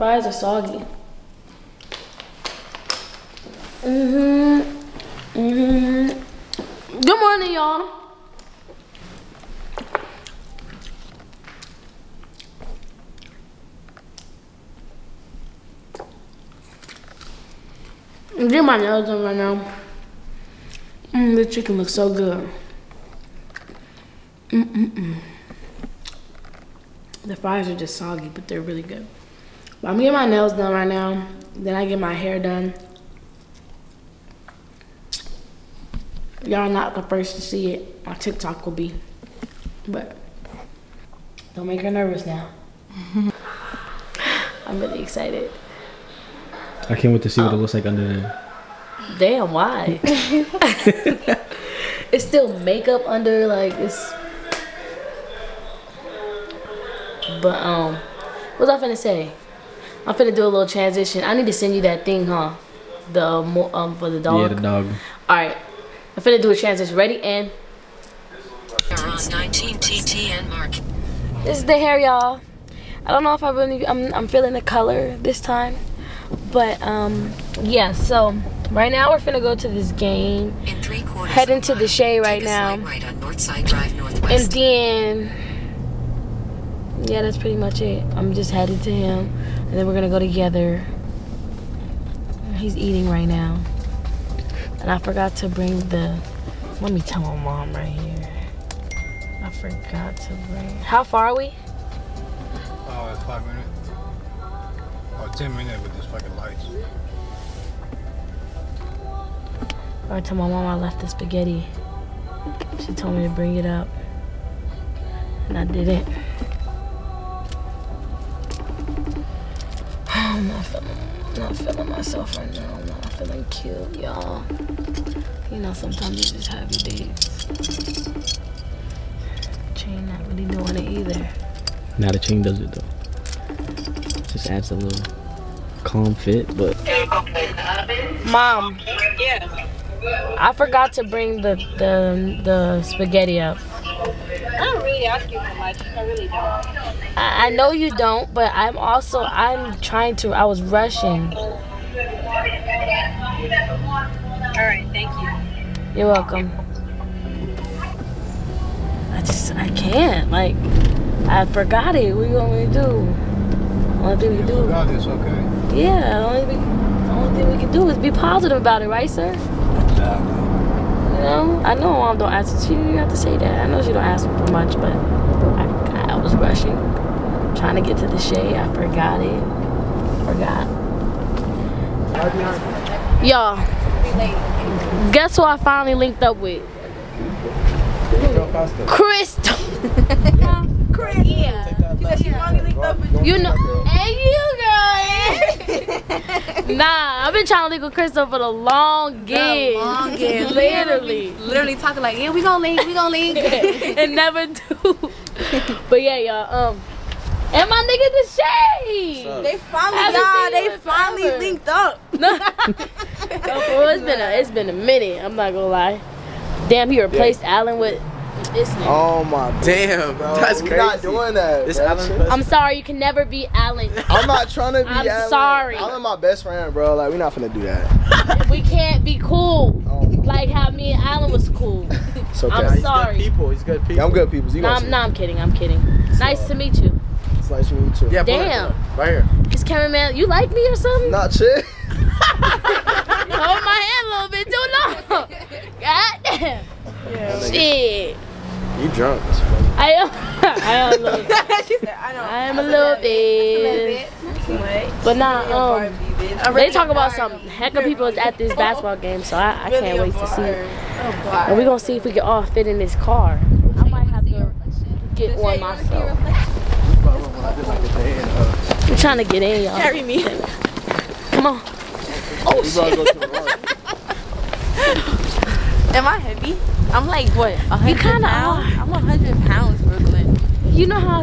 fries are soggy. Mm-hmm. Mm-hmm. Good morning, y'all. I'm getting my nails done right now. Mm, the chicken looks so good. Mm-mm-mm. The fries are just soggy, but they're really good. But I'm getting my nails done right now. Then I get my hair done. Y'all not the first to see it. My TikTok will be. But don't make her nervous now. I'm really excited. I can't wait to see what it looks like under there. Damn, why? it's still makeup under, like, it's. But, um, what was I finna say? I'm finna do a little transition. I need to send you that thing, huh? The, um, for the dog? Yeah, the dog. Alright. I'm finna do a transition. Ready? And. You're on 19 TT and Mark. This is the hair, y'all. I don't know if I really, I'm, I'm feeling the color this time. But, um, yeah, so right now we're finna go to this game. In three quarters Head into the mile, shade right now. Right on Northside Drive And then, yeah, that's pretty much it. I'm just headed to him, and then we're gonna go together. He's eating right now, and I forgot to bring the. Let me tell my mom right here. I forgot to bring. How far are we? Oh, it's five minutes. Oh, 10 minutes with this fucking lights. I told my mom I left the spaghetti. She told me to bring it up, and I didn't. I'm not feeling, not feeling myself right now. I'm not feeling cute, y'all. You know, sometimes you just have your days. Chain not really doing it either. Now the chain does it though. Just adds a little calm fit, but Mom. Yeah. I forgot to bring the the the spaghetti up. I don't really ask you for much. I really don't. I, I know you don't, but I'm also I'm trying to. I was rushing. All right, thank you. You're welcome. I just I can't like I forgot it. What you want me to do? Only thing we can do. Got this, okay? Yeah, only we, the only thing we can do is be positive about it, right, sir? Exactly. You know, I know mom don't ask. She didn't have to say that. I know she don't ask me for much, but I, I was rushing, trying to get to Deshae. I forgot it. Forgot. Y'all, guess who I finally linked up with? Crystal. Chris. Yeah. She said she finally linked up with You know, and you girl. nah, I've been trying to link with Crystal for the longest. longest. Literally. Literally talking like, yeah, we gonna link, we gonna link. and never do. But yeah, y'all. Um, and my nigga Deshae. they finally, Haven't y'all, they finally forever. linked up. No, No, for real, it's been a it's been a minute. I'm not gonna lie. Damn, he replaced Allen with this nigga. Oh my Damn, bro. that's We're crazy. not doing that. This bro. Alan I'm sorry, you can never be Allen. I'm not trying to be I'm Alan. sorry. Alan my best friend, bro. Like, we're not finna do that. we can't be cool. Oh, Like how me and Allen was cool. okay. I'm He's sorry. good people. He's good people. Yeah, I'm good people. You No, gonna I'm, see. no, I'm kidding. I'm kidding. Nice to meet you. It's nice to meet you too. Yeah, Damn. it. Right here. This cameraman, you like me or something? Not shit. You hold my hand a little bit too long. God damn. Shit. You drunk. I am. I am a little. she said, I. I am a little bit. Too much. But nah, um, they talk about burn. some heck of people at this basketball game, so I, I can't wait to see. Oh, God. And we gonna see if we can all fit in this car. I might have to get one myself. I'm trying to get in, y'all. Carry me. Come on. Oh We shit. go to the rock. Am I heavy? I'm like what? A hundred kinda pounds? I'm hundred pounds, Brooklyn. You know how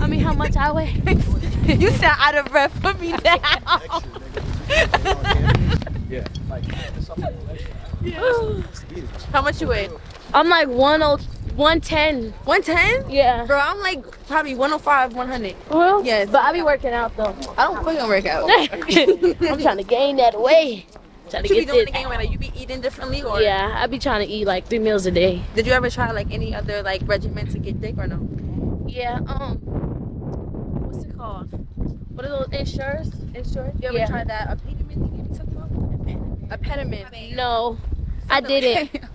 I mean how much I weigh? you sound out of breath. Put me down. Yeah. How much you weigh? I'm like 10 110. 110? Yeah. Bro, I'm like probably 105, 100. Well, Yes. But I be working out though. I don't fucking work out. I'm trying to gain that weight. Trying to you be get doing this. the where like, you be eating differently or Yeah, I be trying to eat like three meals a day. did you ever try like any other like regimen to get thick or no? Yeah. Um. What's it called? What are those Ensures? Ensure? You ever Yeah. tried that apetamin thing you took about? Apetamin. No, I did it.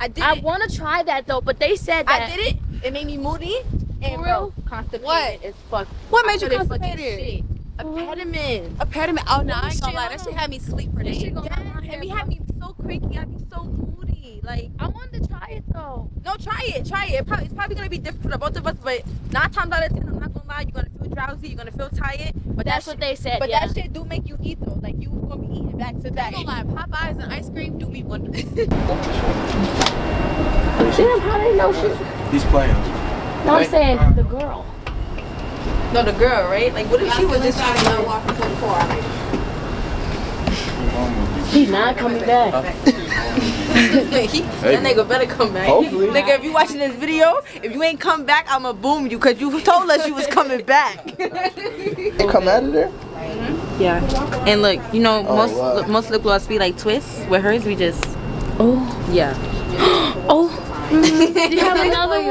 I did I want to try that though, but they said that. I did it. It made me moody. And bro, real? constipated What? as fuck. What I made you feel like fucking constipated? shit. Apetamin. A pediment. Oh no, I ain't Shit, gonna lie. That shit had me sleep for days. shit Yeah, make my hair and we had me so cranky. I'd be so moody. Like, I wanted to try it though. no, try it, try it. Probably, it's probably gonna be different for the both of us, but nine times out of ten, I'm not gonna lie, you're gonna feel drowsy, you're gonna feel tired. But That's that what they said. but yeah. that shit do make you eat though. Like you gonna be eating back to back. I ain't gonna lie. Popeyes and ice cream do me wonders. Damn, how they know shit? He's playing. No, I'm saying the girl. No, the girl, right? Like, what if she was just trying to walking to the car. He's not coming back. he, that nigga better come back. Hopefully. Nigga, if you watching this video, if you ain't come back, I'ma boom you because you told us you was coming back. They come out of there? Mm-hmm. yeah. And look, you know, Oh, most wow. most lip gloss be like twists. With hers, we just Oh. yeah. Oh. Did you have another oh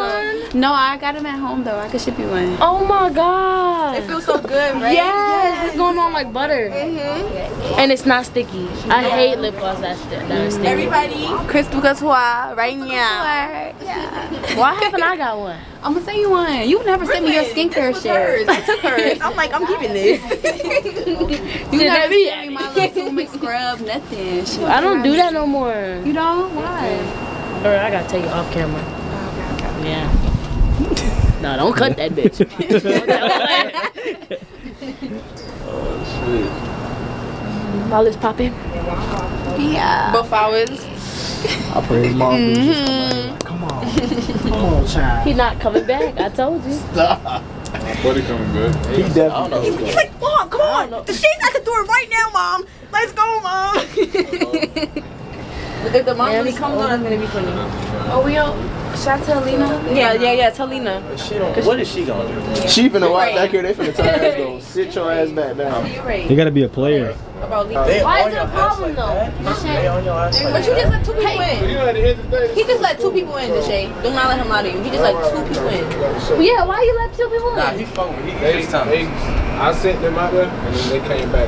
one? No, I got them at home though. I could ship you one. Oh my god. It feels so good, right? Yes, it's going on like butter. Mm-hmm. And it's not sticky. I hate lip gloss that's that are sticky. Everybody, Crystal Couture right now. Why haven't I got one? I'm gonna send you one. You never sent me your skincare shit. I took hers. I'm like, I'm keeping this. You Did never that be- sent me my little turmeric scrub, nothing. Shit. I don't do that no more. You don't? Why? Mm-hmm. Alright, I gotta take it off camera. Yeah. no, don't cut that bitch. Oh While it's popping. Yeah. Both hours. I pray his mom do just come out like, come on. Come on, child. He not coming back. I told you. Stop. Buddy coming good. He definitely He's like, Mom, come on. The sheets, I can do it right now, Mom. Let's go, Mom. if the mom really comes on, it's gonna be funny. Oh, we all. Shout out to Alina. Yeah, yeah, yeah. Tell Lena. What is she gonna do? She finna walk back here, they finna tell her ass go sit your ass back down. You're right. You gotta be a player. About Lena. Why is it a problem though? But you just let two people in. You know, at the end of the day, He just let two people in, Deshae. Do not let him lie to you. He just let two people in. Yeah, why you let two people in? phone. He they, they, I sent them out there, and then they came back.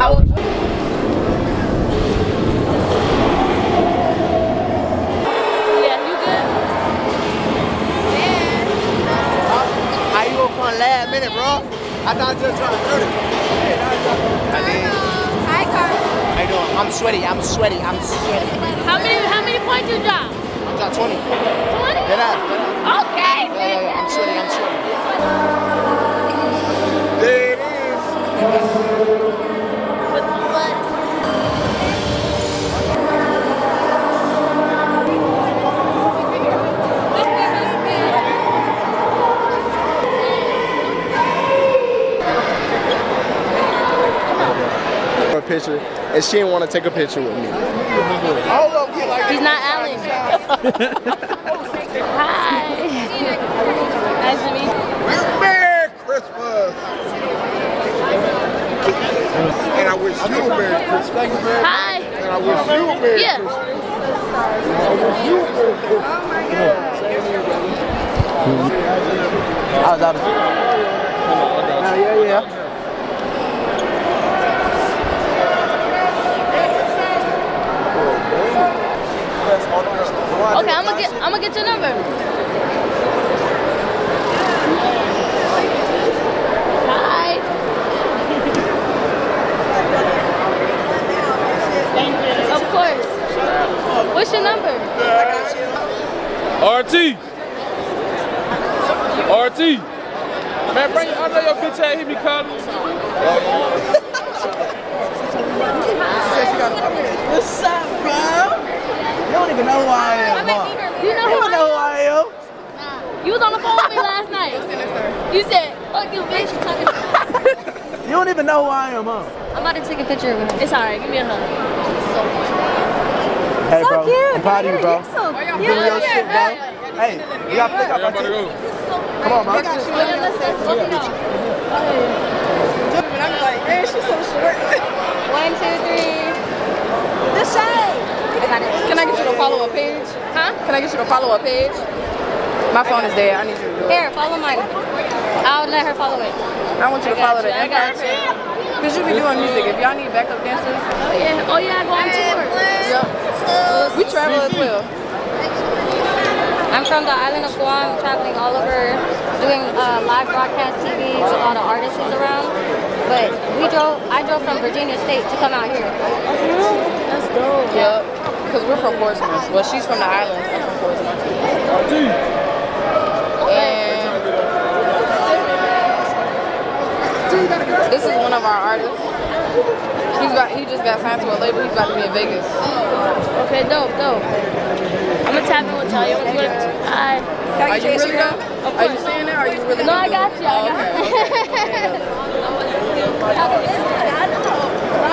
I thought you were trying to hurt it. Hi, Carl. How you doing? I'm sweaty, I'm sweaty, I'm sweaty. How many how many points you drop? I got 20. Twenty? Get out, get out. Okay. Yeah, yeah, yeah, I'm sweaty, I'm sweaty. There it is. Picture, and she didn't want to take a picture with me. He's not Alan. Hi. Nice to meet you. Merry Christmas! And I wish you a Merry Christmas. Hi. And I wish you a Merry Yeah. Christmas. I was out of Yeah, yeah, yeah. Okay, I'm gonna get I'm gonna get your number. Hi. Of course. What's your number? RT. RT. Man, bring I know your bitch ass hit me calling. What's up, bro? You don't even know who I am, Mom. You know You who don't know who I I am. am? You was on the phone with me last night. You said, fuck you, bitch. You don't even know who I am, Mom. I'm about to take a picture of her. It's alright, give me a hug. Hey, bro. I'm proud of you, bro. So You doing your shit, bro. Hey, we gotta pick up. I'm about to go. Come on, man. I'm like, man, she's so short. One, two, three. The shade. Can I get you to follow a page? Huh? Can I get you to follow a page? My phone is dead. I need you to do it. Here, follow mine. I'll let her follow it. I want you to I got follow the you, I Empire got. Because you be doing music. If y'all need backup dancers, Oh yeah, oh yeah, I go on tour. yep. we travel as well. I'm from the island of Guam, traveling all over, doing uh, live broadcast TV with all the artists around. But we drove, I drove from Virginia State to come out here. That's dope. Yep. Because we're from Portsmouth. Well, she's from the islands. I'm from Portsmouth. And this is one of our artists. He's got, he just got signed to a label. He's about to be in Vegas. Okay, dope, dope. I'm gonna tap in with y'all. You want to go? Are you really though? Are you saying that? Or are you really? No, I got do it? you. I Oh, got okay.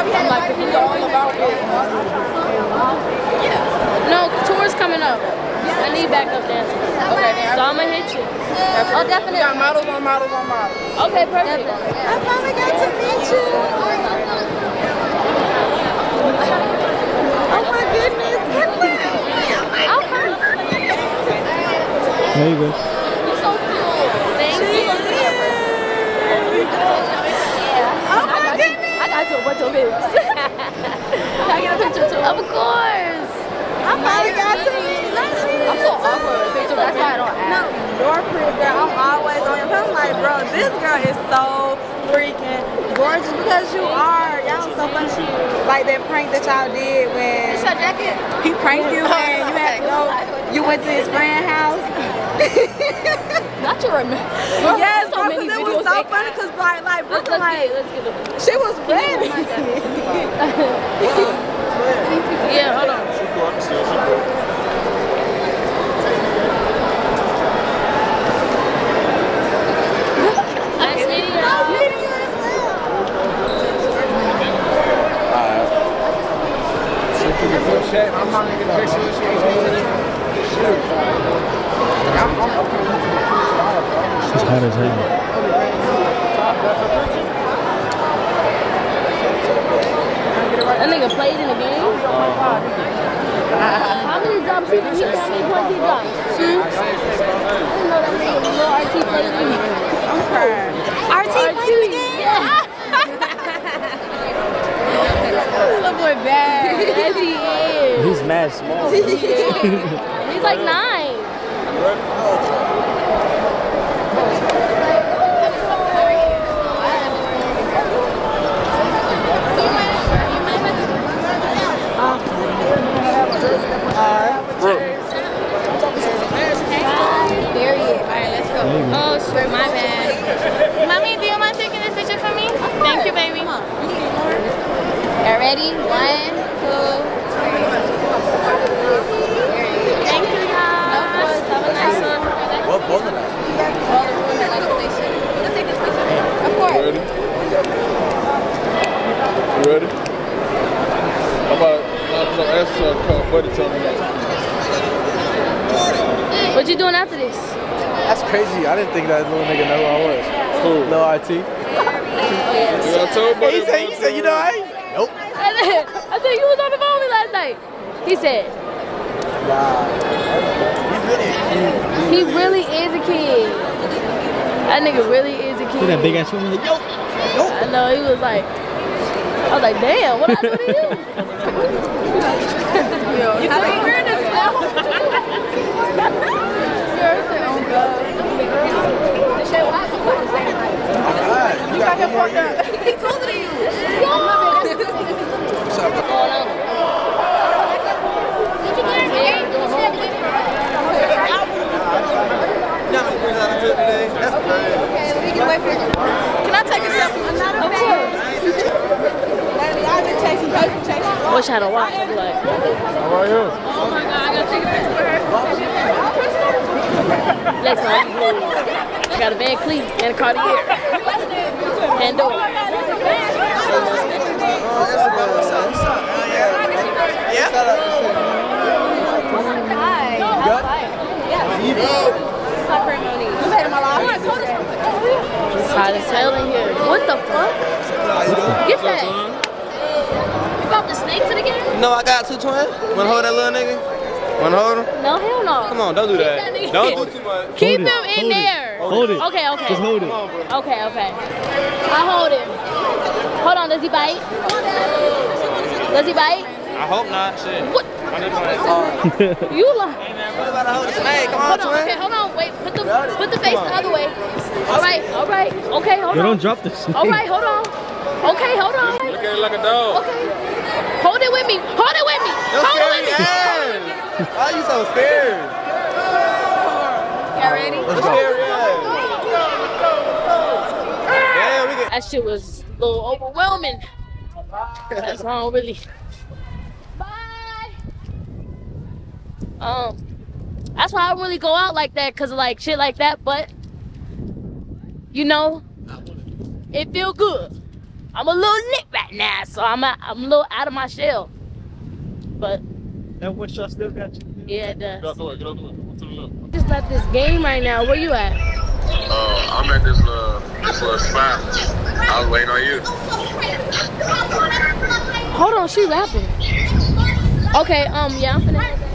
I'm like, if you all about it. No, tour's coming up. I need backup dancers. Okay. So I'm gonna hit you. Oh, definitely. We got models on models on models. Okay, perfect. I finally got to meet you. Oh my goodness. There you go. Thank you. Oh my goodness. I got you a bunch of pics. Can I get a picture too? Of course. I finally got to meet you. I'm so awkward with. That's why I don't No, you're pretty girl. I'm always on your phone. Like, bro, this girl is so freaking gorgeous because you are. Y'all so funny. Like that prank that y'all did when your jacket? he pranked you and you had to go. You went to his friend's house. Not to remember. yes, so bro, many 'cause it was so funny because like, like Let's, let's like get, let's get she was ready. Yeah, hold on. Nice meeting you. I'm trying to get a picture with It's hot as hell. That nigga played in the game. How many drops he he how many points he dropped? Hmm? I didn't know that nigga Lil RT played in the game. I'm crying. RT played in the game? Yeah. Little boy bad. yes, he is. He's mad small. He's like nine. Period. All right, let's go. My bad. Mommy, do you mind taking this picture for me? Thank you, baby. Y'all ready? One, two, three. Thank you, y'all. Have a nice one. What both of us? All the rules and legislation. Let's take this picture. Of course. Ready? You ready? How about not no answer uh, called Buddy tell me. What you doing after this? That's crazy. I didn't think that little nigga know who I was. Who? Lil RT. Yeah, I told He said, he said, you know, I ain't. Nope. I think you was on the phone with me last night. He said, Nah. he really is a kid. That nigga really is a kid. Look at that big ass woman. Like, yo. I know, he was like, I was like, damn, what I do to you? you could be wearing this God, you got one more year. He told it to you. What's up? Can I take a selfie? Of. I've been chasing, I've been chasing. Wish I had a watch. I'd be like, I'm right here. oh my god, I gotta take a picture with her. Please. I got a Van Cleef and a Cartier. Pandora. It's hot as hell in here. What the fuck? Get that. You brought the snakes the game? You I got two twins. Wanna hold that little nigga? Wanna hold him? No, hell no. Come on, don't do that. that. Don't do too much. Keep Hold it, in hold it, hold it. Okay, okay. Just hold it. Okay, okay. I hold him. Hold on, does he bite? Does he bite? I hope not. Shit. What? I'm just playing. You lie. You hold the snake. Come on, Hold on, twin. okay, hold on. Wait, put the put the face the other way. All right, all right. Okay, hold Yo, on. don't drop the snake. All right, hold on. Okay, hold on. Look at it like a dog. Okay. Hold it with me. Hold it with me. You're Hold it with scary me. Why you so scared? Y'all ready? You're scary ass. Yeah, we can. That shit was a little overwhelming. That's why I don't really. Bye. Um, that's why I don't really go out like that, cause of like shit like that. But you know, it feel good. I'm a little lit right now, so I'm a, I'm a little out of my shell. But That one shot still got you. yeah, it Get out does. the way. Get out the way. To the left. Just left this game right now. Where you at? Uh, I'm at this little this little spot. I was waiting on you. Hold on, she rapping. Okay, um, yeah, I'm finna.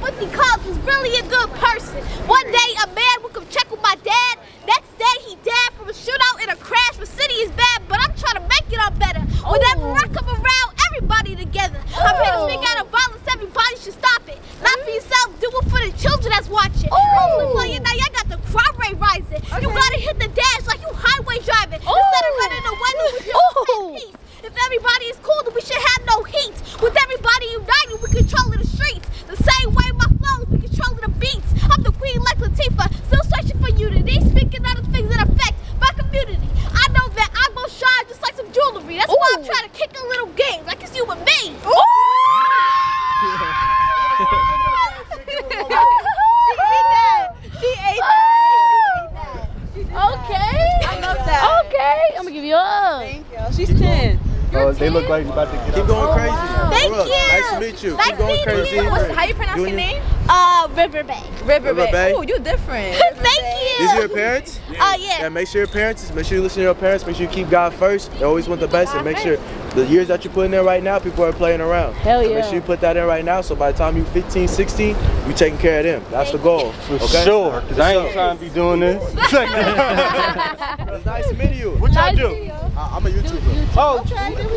For Booty Cobbs was really a good person. One day, a man would come check with my dad. Next day, he died from a shootout in a crash. The city is bad, but I'm trying to make it all better. Whenever I oh. come around, everybody together. I'm here to oh. speak out of violence. Everybody should stop it. Not for yourself, do it for the children that's watching. Hopefully, for you now, y'all got the crime rate rising. You gotta hit the dash like you highway driving. Instead of running away, we should spend peace. If everybody is cool, then we should have no heat. With everybody united, we controlling the streets. The same way my flows, we controlling the beats. I'm the queen like Latifah, still searching for unity. Speaking out of things that affect my community. I know that I'm gonna shine just like some jewelry. That's why I'm trying to kick a little game, like it's you and me. She ate that. Okay. I love that. Okay, I'm gonna give you a hug. Thank you. She's 10. Oh, they look like you about to get Keep going crazy. Thank Look, you. Nice to meet you. Nice Keep going meeting crazy. you. What's, how you pronounce You your and- name? Uh, Riverbank. River River Bay. Bay. Oh, you different. Thank you. These are your parents? Oh, yeah. Yeah, make sure your parents, make sure you listen to your parents, make sure you keep God first. They always want the best and make sure the years that you're putting in right now, people are playing around. Hell yeah. Make sure you put that in right now so by the time you're 15, 16, you taking care of them. That's the goal. okay? Sure, because I ain't trying to be doing this. It's nice to meet you. What y'all Nice do? you. I- I'm a YouTuber. Oh,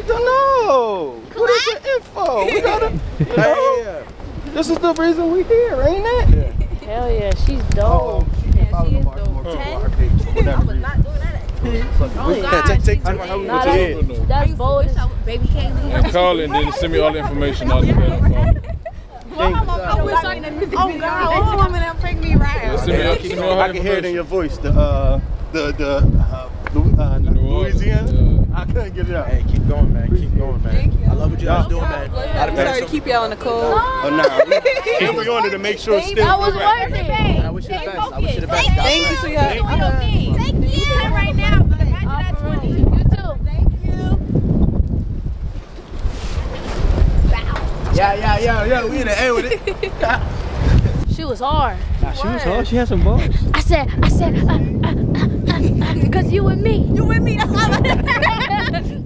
no. What is the info? We gotta, you Yeah, know, yeah, this is the reason we here, ain't it? yeah. Hell yeah, she's dope. Yeah, she is dope. 10? I was not doing that. Yeah, take, take, take my help. Nah, that's, head. that's bold. as- Baby Kaylee. And call and then send me all the information out there. on phone. I wish I could. Oh, God. Oh, I'm gonna bring me right. Send me, send me I can hear it in your voice. The, uh, the, the, uh, uh, Louisiana. yeah. I couldn't get it out. Hey, keep going, man. Keep going, man. I love what you guys doing, man. A I'm sorry to keep y'all in the cold. Oh, no. And we wanted to make sure it's still I was correct. working. I wish you the best. I wish you the best. Thank you, sweetheart. Thank you. 10 right now, but imagine that 20. You too. Thank you. Yeah, yeah, yeah, yeah. We in the air with it. She was hard. Nah, she was hard. She had some bars. I said, I said, uh, uh, uh, uh, cause you and me. You and me? That's all I was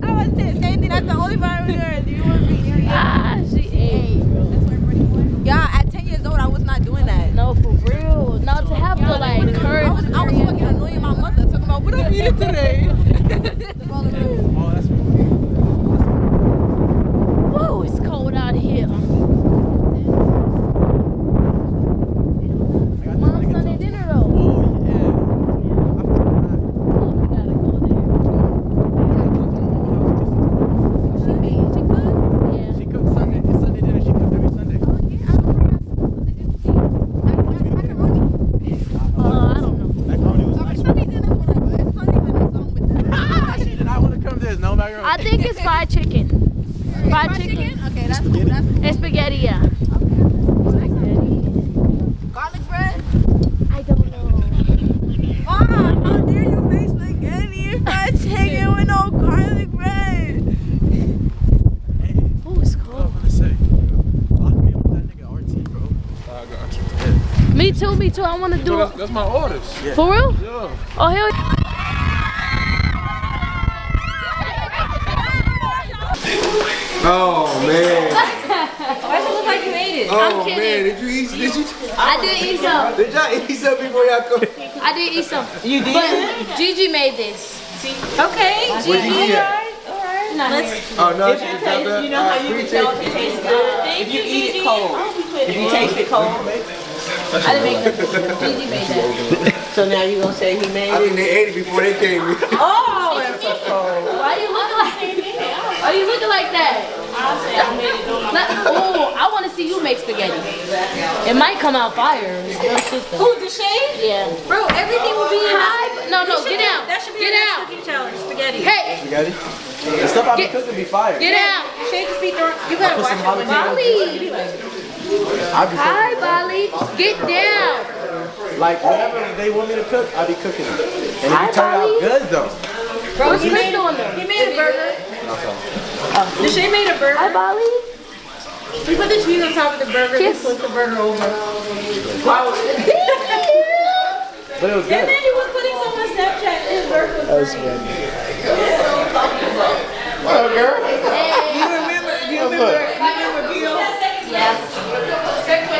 I was saying same thing. That's the only part we heard. You and me? Ah, she ate. Yeah, at 10 years old, I was not doing that. No, for real. No, to have the like I was. I was fucking annoying my mother talking about what I'm eating today. Oh, that's Woo, it's cold out here. Mom's Sunday dinner though. Oh, yeah. Oh, we gotta go there. Yeah. She cooks Sunday. It's Sunday dinner. She cooks every Sunday. Uh, I don't know. Macaroni was nice. She did not want to come to this. No macaroni. I think it's fried chicken. Fried chicken. Okay, that's cool. That's And spaghetti, yeah. garlic bread. I don't know. Mom, how dare you make spaghetti and fried chicken with no garlic bread? Oh, it's What cold. I'm gonna say. Lock me up with that nigga RT, bro. I got you. Me too, with me too. I want to do That's, it. that's my orders. For real? Yeah. Oh hell. yeah. Oh man. Why does it look like you ate it? Oh man, did you eat? Did you? I did eat some. Did y'all eat some before y'all come? I did eat some. You did? But Gigi made this. Okay, What'd you Gigi. eat? Not Let's- here. Oh no, If she you just taste, got that. you know how you can tell if it tastes good if you eat it cold. If you taste it cold. I didn't make that. Gigi made that. So now you gonna say he made it? I it? think they ate it before they came. Oh, that's so cold. Why you looking like? That? Why are you looking like that? I say I made it. Oh, I want to see you make spaghetti. It might come out fire. Who, shade? Yeah. Bro, everything will be Hi. No, no, That get be- out. That should be Get the out. cooking challenge. Spaghetti. Hey, Spaghetti? The stuff I be Get- cooking be fire. get out. Shade just be throwing. You gotta put watch it. when jalapenos. you- I be cooking. Hi, Bali. Get down. Like whenever they want me to cook, I be cooking it. And it Hi, be turning out good though. Bro, What's he Chris made, doing there? he made a burger. Oh. Deshae made a burger. Hi, burger. Bali. We put the cheese on top of the burger. Kiss. He flipped the burger over. But it was And good. then he was putting some on Snapchat. His burger was That was good. What up, girl? You remember? You remember? You remember Bill? Yes.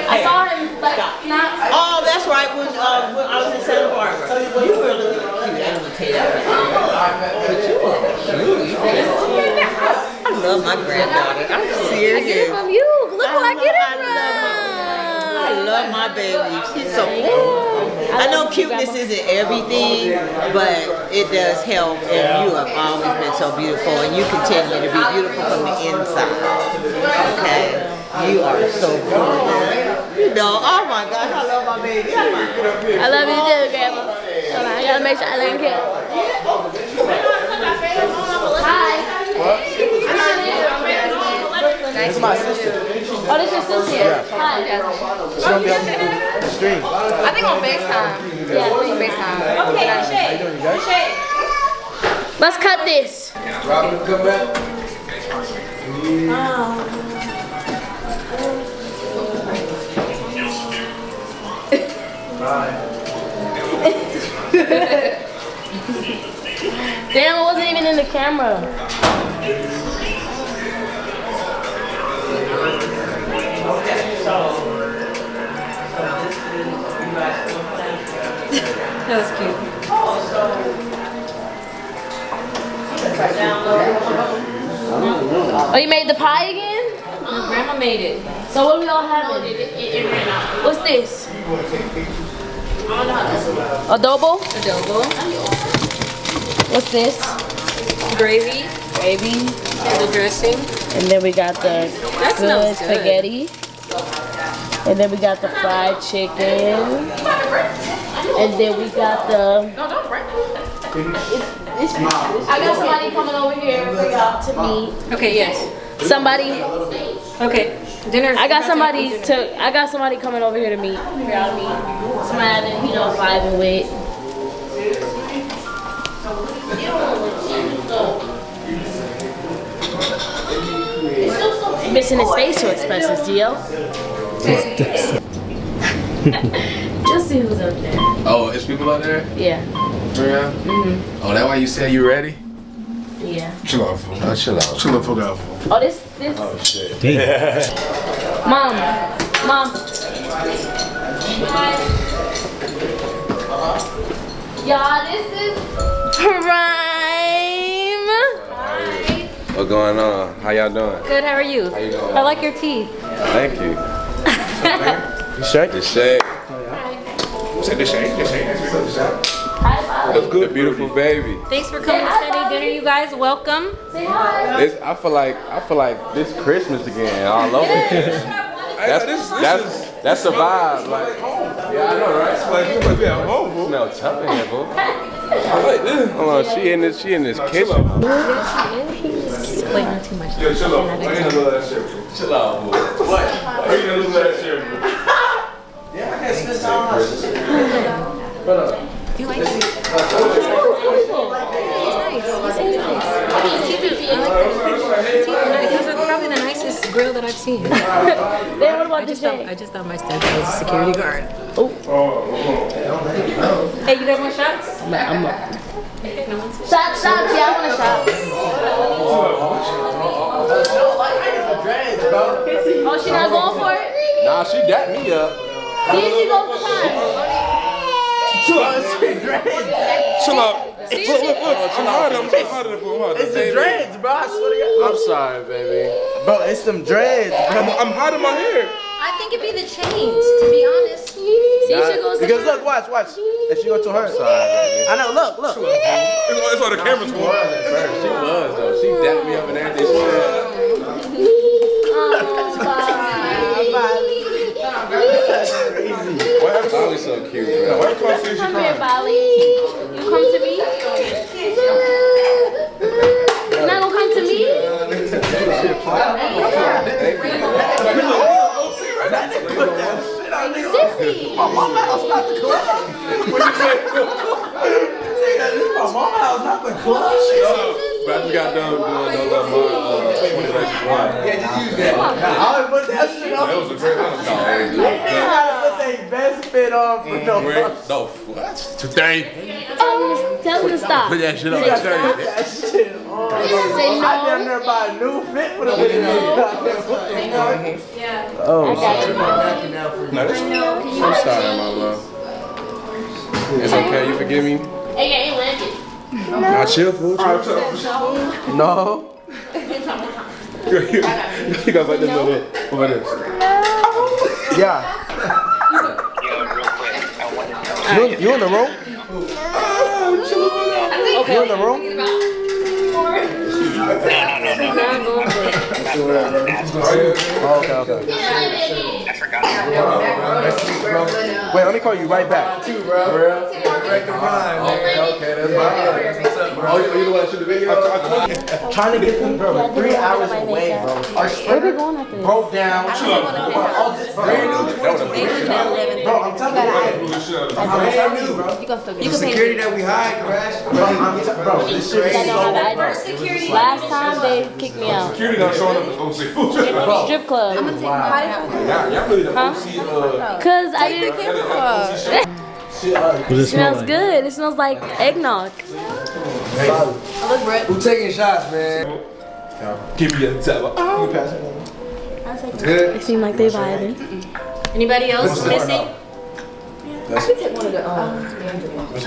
I saw him, but not. Oh, that's right. When, uh, when I was in Santa Barbara. You were looking cute. I didn't want to tell you that. But you were cute. I love my granddaughter. I'm I get it from you. Look who I get it from. I love my baby. She's so I know cuteness isn't everything, but it does help. And you have always been so beautiful, and you continue to be beautiful from the inside. Okay, you are so good. You know, oh my gosh, I love my baby. I love you too, Grandma. Hold on, I gotta make sure I let him get. Hi. This is my sister. Oh, this is your sister. Hi. She's gonna be able to do the stream. How I think on FaceTime. Yeah. On FaceTime. Okay, you doing, you guys? Let's cut this. Robin, come back. Oh. Damn, it wasn't even in the camera. That was cute. Oh, you made the pie again? Grandma made it. So what we all having? What's this? Adobo? Adobo, What's this? gravy, Gravy. the dressing. And then we got the That good smells good. spaghetti. And then we got the fried chicken. And then we got the. No, don't break. It's mom. I got somebody coming over here for y'all to meet. Okay, yes. Somebody. Okay, dinner. I got somebody to. I got somebody coming over here to meet. For y'all meet. Somebody I've been, you know, vibing with. Missing his facial expressions, Gio. Just see who's up there. Oh, it's people out there? Yeah. For real? Mm-hmm. Oh, that why you said you ready? Yeah. Chill out, fool. Oh, chill out. Chill out, fool. Out, fool. Oh, this, this. Oh, shit. Mom. Mom. Y'all, this is Prime. What's going on? How y'all doing? Good, how are you? How you doing? I like your teeth. Thank you. You sure? Deshae. Say Deshae, the shade. The good, beautiful baby. Thanks for coming to Sunday dinner, you guys. Welcome. Say hi. This, I feel like I feel like this Christmas again all over. That's that's that's the vibe. Like, yeah, I know, right? It's like you must be at home, boo. Smell tough in here, boo. I like this. Hold on, she in this, she in this kitchen. Wait, not too much. Yo, chill out. Why you gonna lose that shit, boo? Chill out, boo. What? Why you gonna lose that shit, boo? Yeah, I can't spend time on You like it? He's nice. He's nice. His teeth are, I like them. His teeth are nice. Those are probably the nicest grill that I've seen. Then what about I just thought? I just thought my stepdad was a security guard. Oh. Hey, you guys want shots? I'm I'm up. Shots, shots. Yeah, I want a shot. Oh, she not going for it? Nah, she got me up. See she goes for mine. Chill out. Chill out. Look, look, look. I'm hard. I'm so hard. I'm hard. It's the dreads, bro. I swear to God. I'm sorry, baby. Bro, it's some dreads. I'm, I'm hiding my hair. I think it'd be the chains, to be honest. See she goes Because look, watch, watch. If she go to her. I know, look, look. It's, it's on the camera's for. She was though. She dapped me up and everything. She said, "Why her Bali so cute, bro? Why her car says she Come here. Bali. You come to me? You're not gonna come to me? Sissy. My mama house not the club. What you say? This is My mama house not the club. But I just got done doing the little uh, 20 versus one. Yeah, just use that. I would put that shit on. That was a great one. They gotta put their best fit on for no Great. No, what? Today. Tell him to, tell him to stop. Put that shit on You got to put that shit on. Say no. I down there buy a new fit for the video. Oh, I got you. No, this, I'm sorry, my love. It's okay. You forgive me? Hey, yeah, ain't landed. I chill, fool. Chill, chill. No. you guys like this little bit. What about this? Yeah. You, in- you in the room? You in the room? Oh, okay, okay. Wait, let me call you right back. Okay, that's Oh, you, you the one that shoot the video? I'm trying to get them, bro, like three hours away, bro. Our Where we sprinter going after this? broke down. All this brand new. Bro, I'm telling you, I'm telling you, bro. You gonna still The security that we hired, crash. Bro, I'm t- bro, this shit is I know how so. address. Last time they kicked me out. Security not showing up as OC. Fool. Strip club. Y'all y'all really the Huh? OC. Uh, Cause I didn't. What does it smell smells like? good. It smells like eggnog. I look Brett. Who taking shots, man? give me a tell. You pass it. They seem like they vibing. Anybody else missing? That's I can take one of the, um,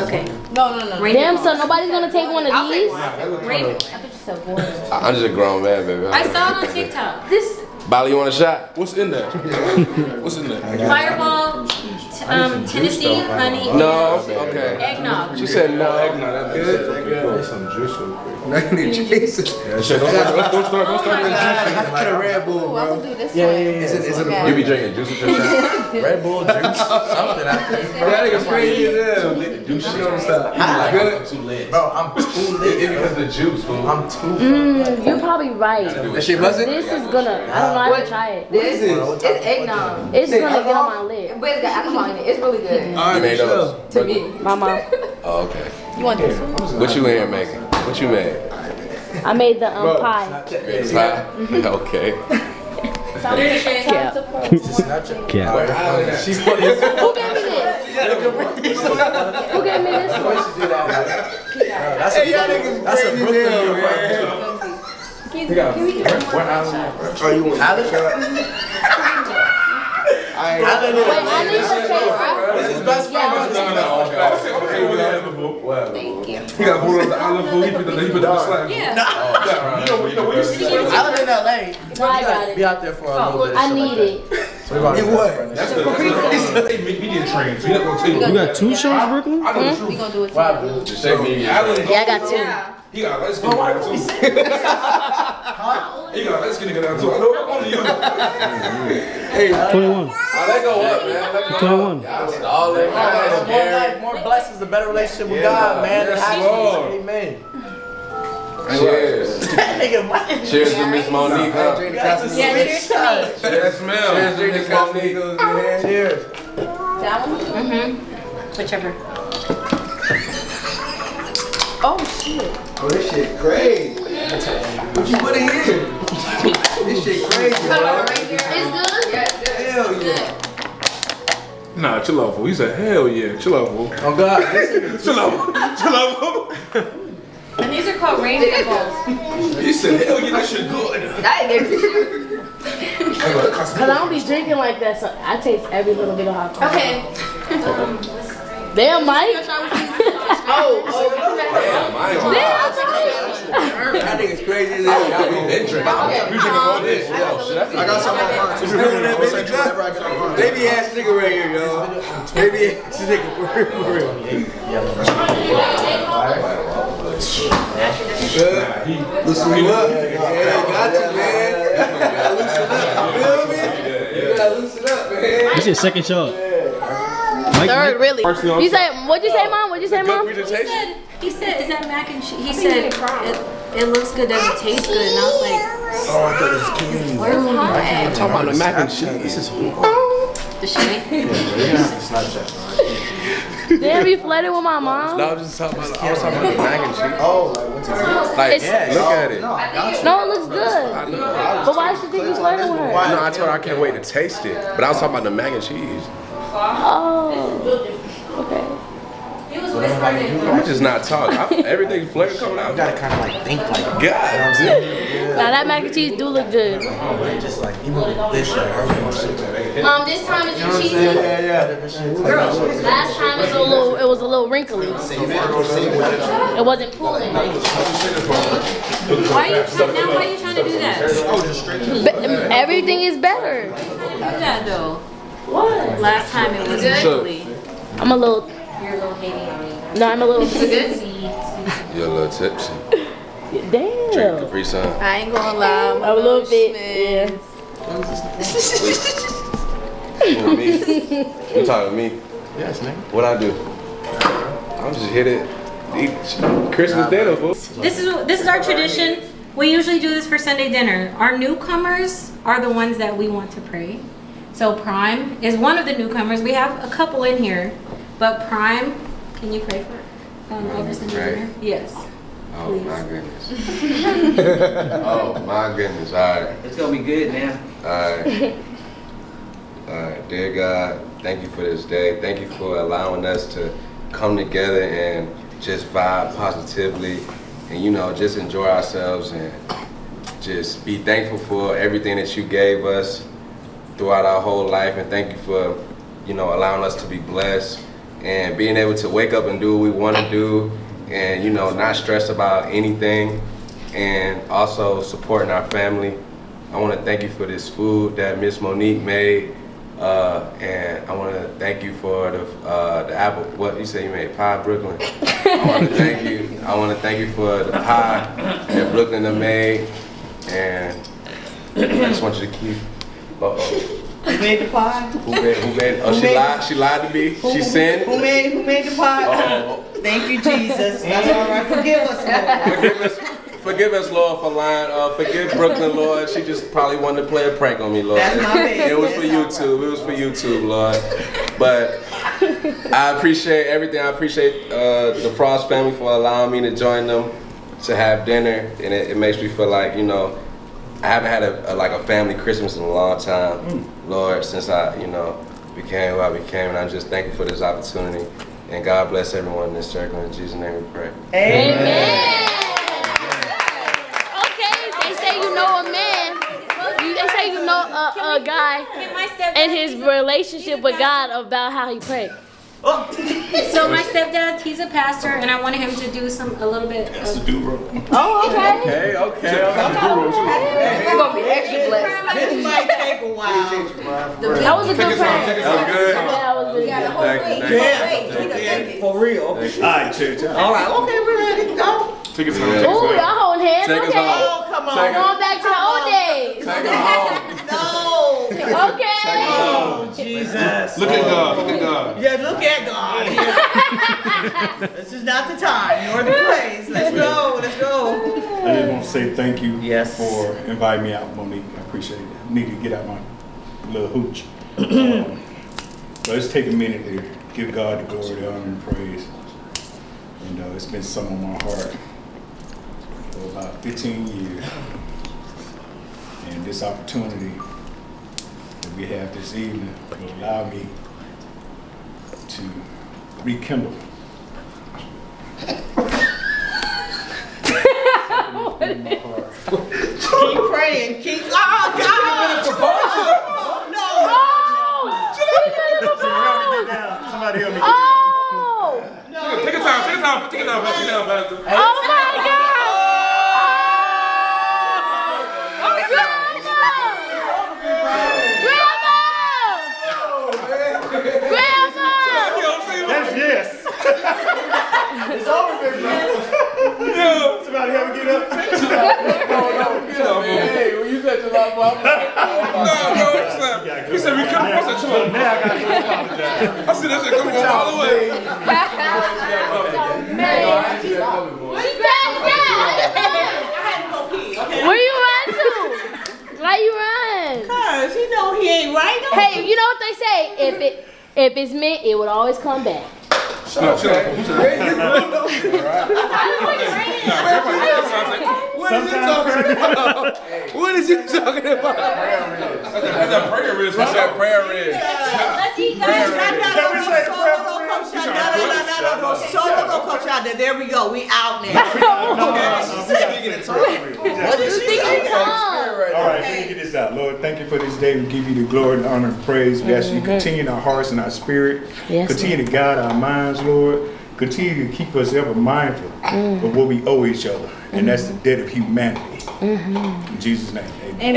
okay. No, no, no. Damn, so nobody's gonna take one of these? Raven. I'm just a grown man, baby. I saw it on TikTok. This Bali, you want a shot? What's in there? What's in there? Fireball, t- um, Tennessee, honey, No, and okay. eggnog. She said no eggnog. That's good. Some juice real quick. I need Jason. She said, don't start, don't start, don't start getting Put a Red Bull, bro. do this Yeah, one. yeah, yeah. Is it, is it a You be drinking juice with your shot? Red Bull juice? Something I think. That nigga's crazy as hell. Juice shit on the side. I Good. I'm too lit. Bro, I'm too It's lit. because of the juice, fool. I'm too Mm, you're probably right. That shit buzzing? This is gonna. I don't know. I haven't tried it. This is it's eggnog. It's gonna get on my lip. But it's got alcohol in it. It's really good. You made those? To me. My mom. Oh, okay. You want this one? What you in here making? What you made? I made the um pie. Pie? Okay. Yeah. Yeah. She's funny as Who gave me this? Who gave me this one? That's a, that's a Brooklyn deal right there. You got what island? Oh, you want Alex? I ain't Wait, I need to taste. This is best friend. No, no, okay. Okay, we got it before. Thank you. He got pulled up the island fool. He put the, he put the slap. Yeah. You know, you know, we used to I live in LA. No, I got it. Be out there for a little oh, bit. I need it. You what? That's the, that's the, they media train, so you're not gonna take You got two shows, Brooklyn? I know. Hmm? We gonna do it Why, together. bro? Just say media. Yeah, I got two. He got light skin down too. He got light skin down too. I know I'm on you. Hey, 21. I let go up, man. Let go 21. up. All that guys, more life, more blessings, a better relationship with Yeah, God, man. yes, It has Lord. Amen. Cheers. Nigga. Cheers to Miss Monique. huh? Yeah, cheers to me. Cheers, smell. Cheers to Miss Monique. Cheers. That one? Mm-hmm. Whichever. Oh shit. Oh, this shit crazy. What you put in here? This shit crazy, bro. It's good? Yeah, it's good. Hell yeah. Nah, chill out, fool. He said, hell yeah. Chill out, fool. Oh, God. chill out. Chill out, fool. And these are called reindeer balls. He said, hell yeah, that shit good. I ain't getting shit. Cause I don't be drinking like that, so I taste every little bit of alcohol. Okay. Damn, Mike. Oh, oh. That nigga's crazy as hell. Y'all been drinking. We drinking all this. Yo, I got some on mine. I get on. Baby ass nigga right here, y'all. Baby ass nigga for real. Loosen you up. Yeah, got you, man. You gotta loosen up. You feel me? You gotta loosen up, man. This is second shot. Mike, Third, Mike- really. You said, what'd you say, mom? What'd you say, mom? He said, he said, is that mac and cheese? He said, it, it looks good, does it taste good? And I was like, Oh, I thought it was candy. where's hot I'm talking about the mac and cheese. This is The shake? Damn, you flirted with my mom? No, I was just talking about, I was talking about the mac and cheese. Oh, like what's it? Like, It's- look at oh, it. No, it looks good. I know. But why should you think you flirting with her? No, I told her I can't wait to taste it. But I was talking about the mac and cheese. Oh. Okay. I'm just not talking. I, everything's flavor coming out. You gotta kind of like think like God damn. Now that mac and cheese do look good. Just like even this like. Mom, um, this time it's You know cheesy. saying? Yeah, yeah. Different shit. Last time it was a little, it was a little wrinkly. It wasn't pulling. Why are you trying, now why are you trying to do that? Be- everything is better. do that though? What? Last time it was Good? wrinkly. I'm a little. You're a little hating on me. No, I'm a little. tipsy. You're a little tipsy. Damn. Capri Sun. I ain't gonna lie. I'm a little bit. Yeah. Who, me? You talking to me? Yes, nigga. What I do? I'm just hit it. Eat Christmas dinner, fool. This is this is our tradition. We usually do this for Sunday dinner. Our newcomers are the ones that we want to pray. So Prime is one of the newcomers. We have a couple in here, but Prime, can you pray for um, over Sunday Pray? dinner? Yes. Oh my goodness. oh my goodness. All right. It's gonna be good now. All right. All right. Dear God, thank you for this day. Thank you for allowing us to come together and just vibe positively and, you know, just enjoy ourselves and just be thankful for everything that you gave us throughout our whole life. And thank you for, you know, allowing us to be blessed and being able to wake up and do what we want to do and, you know, not stress about anything and also supporting our family. I want to thank you for this food that Miss Monique made. Uh, and I want to thank you for the uh, the apple. What you say you made pie, Brooklyn? I want to thank you. I want to thank you for the pie that Brooklyn made, and I just want you to keep. Oh. Who made the pie? Who made? Who made? Oh, Who she made- lied. She lied to me. She sinned. Who made who made the pie? Uh-oh. Thank you, Jesus. That's all right. Forgive us, Lord. Forgive us, forgive us, Lord, for lying. Uh, forgive Brooklyn, Lord. She just probably wanted to play a prank on me, Lord. That's my bad. It was for YouTube. It was for YouTube, Lord. But I appreciate everything. I appreciate uh, the Frost family for allowing me to join them to have dinner, and it, it makes me feel like you know I haven't had a, a like a family Christmas in a long time, hmm. Lord, since I you know became who I became, and I'm just thankful for this opportunity. And God bless everyone in this circle. In Jesus' name we pray. Amen. Okay, they say you know a man. They say you know a, a guy and his relationship with God about how he prayed. Oh. So my stepdad, he's a pastor, and I wanted him to do some a little bit. That's Of, Oh, okay. Okay, okay. You're gonna be extra blessed. This might take a while. That was a good prank. That was good. That was really good. Thank you, thank you. For real. All right, chill, chill. All right. Okay, we're ready. Go. Take it Ooh, y'all holding hands. Take us Okay. home. Oh, come on. Take Going back to the old days. Take it home. No. Okay. Oh, Jesus. Look at God. Look at God. Yeah, look at God. this is not the time nor the place. Let's go. Let's go. I just want to say thank you Yes. for inviting me out, Monique. I appreciate it. I need to get out my little hooch. um, let's take a minute to give God the glory, the honor, and praise. And uh, it's been something on my heart for about 15 years. And this opportunity that we have this evening will allow me to rekindle Keep praying. Keep. Oh, God. No. No. Somebody help me. Oh! Take your time, take your time, take your time, take your time, Pastor. Oh my God! That's yes. it's over, baby. Yeah. Somebody help me get up. Hey, when you said July 4th, I'm like, No, no, he said, he said we come across a chill. Now I got to apologize. I said that shit coming from all the way. Where you run to? Why you run? Cause he know he ain't right. No. Hey, you know what they say? If it if it's meant, it would always come back. Shut No, chill out. Who's What is you talking about? That's that prayer wrist. That's that prayer wrist. Let's eat that. There we go. We out now. What did she say? All right, let me get this out. Lord, thank you for this day. We give you the glory and honor and praise. We ask you to continue in our hearts and our spirit. Yes, continue to guide our minds, Lord. Continue to keep us ever mindful mm. of what we owe each other. And that's the debt of humanity. In Jesus' name, amen.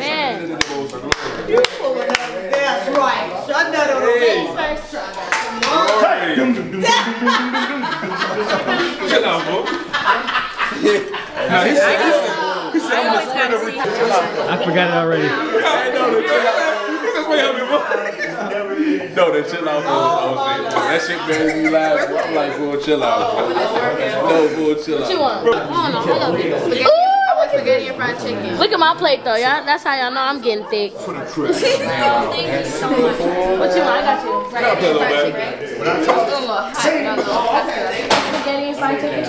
Amen. That's right. Shut that on Chill out, bro. The. I forgot it already. I know the chill out. He just wait help me, bro. No, that chill out, bro. That shit made me laugh. bro. I'm like, bro, chill out, bro. Oh, no, bro, chill out. What you want? I don't know. Spaghetti. Want spaghetti and fried chicken. Look at my plate though, y'all. That's how y'all know I'm getting thick. For the crap. Thank you so much. What you want? I got you. I'll play a little bit. It's a little hot. Got a little hot. Spaghetti and fried chicken.